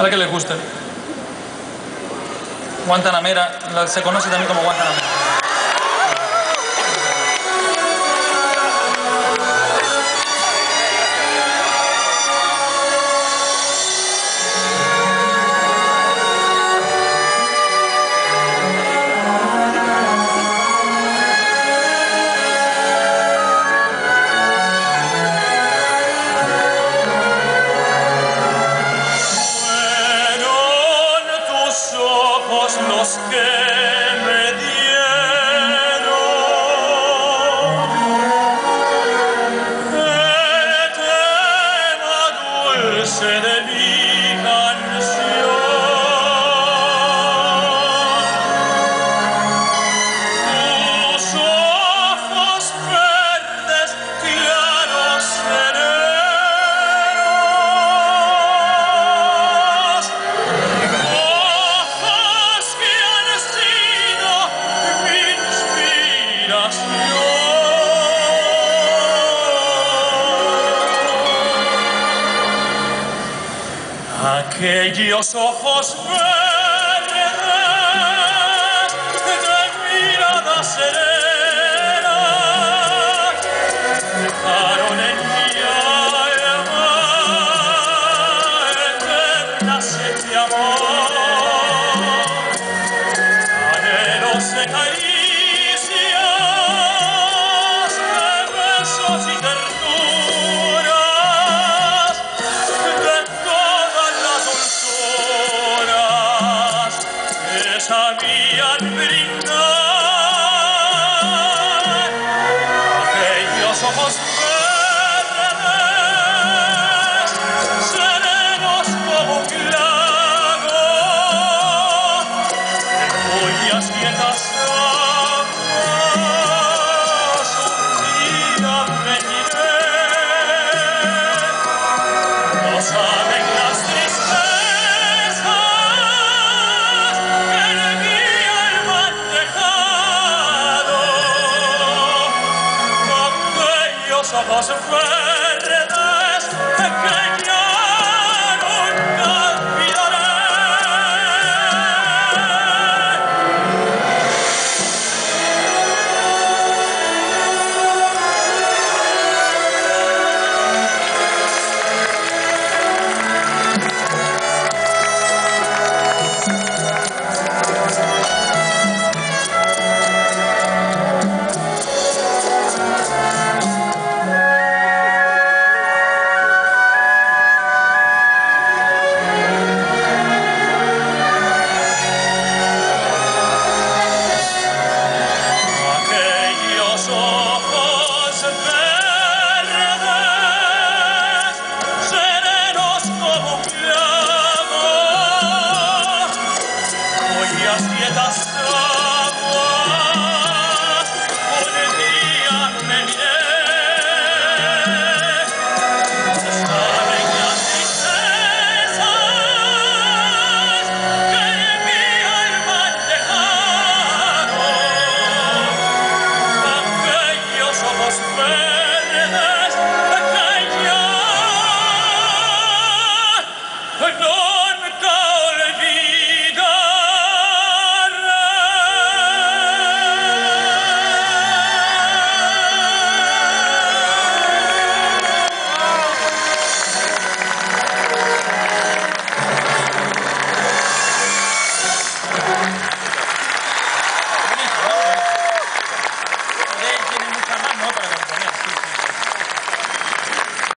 Para que les guste. Guantanamera, se conoce también como Guantanamera. che Dio soffos me of us afraid. das wir das hören.